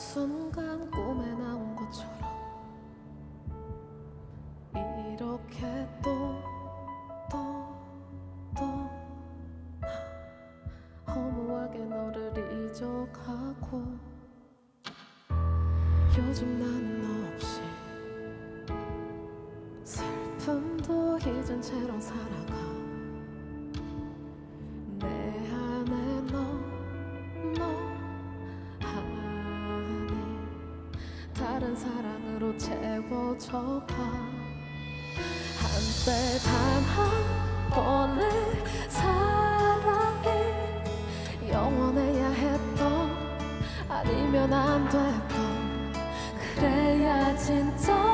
한순간 꿈에 나온 것처럼 이렇게 또또 또 허무하게 너를 잊어가고 요즘 나는 너 없이 슬픔도 잊은 채로 살아가 다른 사랑으로 채워져가. 한때 단 한 번의 사랑이 영원해야 했던 아니면 안 됐던. 그래야 진짜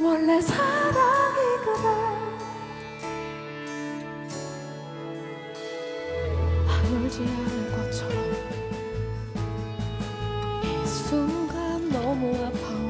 원래 사랑이 그래. 아물지 않을 것처럼 이 순간 너무 아파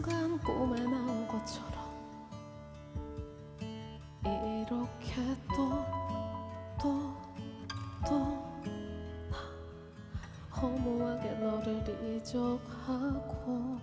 순간 꿈에 나온 것처럼 이렇게 또 또 또 허무하게 너를 잊어가고